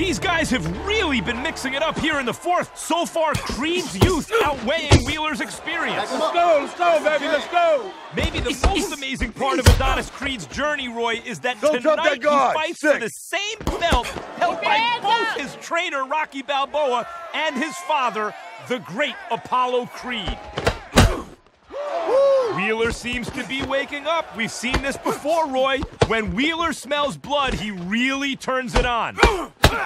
These guys have really been mixing it up here in the fourth. So far, Creed's youth outweighing Wheeler's experience. Let's go, let's go, baby, let's go. Maybe the most amazing part of Adonis Creed's journey, Roy, is that Don't tonight that guard. he fights Sick. for the same belt held by both his trainer, Rocky Balboa, and his father, the great Apollo Creed. Wheeler seems to be waking up. We've seen this before, Roy. When Wheeler smells blood, he really turns it on. Three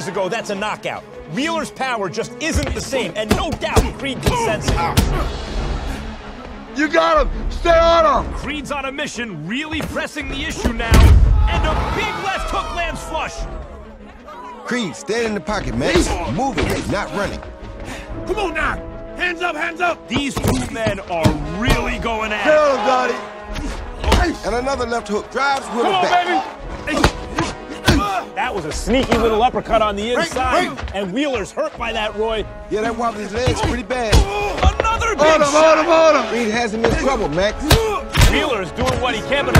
years ago, that's a knockout. Wheeler's power just isn't the same, and no doubt Creed can sense it. You got him. Stay on him. Creed's on a mission, really pressing the issue now, and a big left hook lands flush. Creed, stay in the pocket, Max. Moving, not running. Come on now. Hands up, hands up. These two men are really going at it. Hell, him, Dottie. And another left hook drives with Come on, back. baby. That was a sneaky little uppercut on the inside, and Wheeler's hurt by that, Roy. Yeah, that wobbled his legs pretty bad. Another big On him, shot. him, on him. Creed has him in trouble, Max. Wheeler is doing what he can, but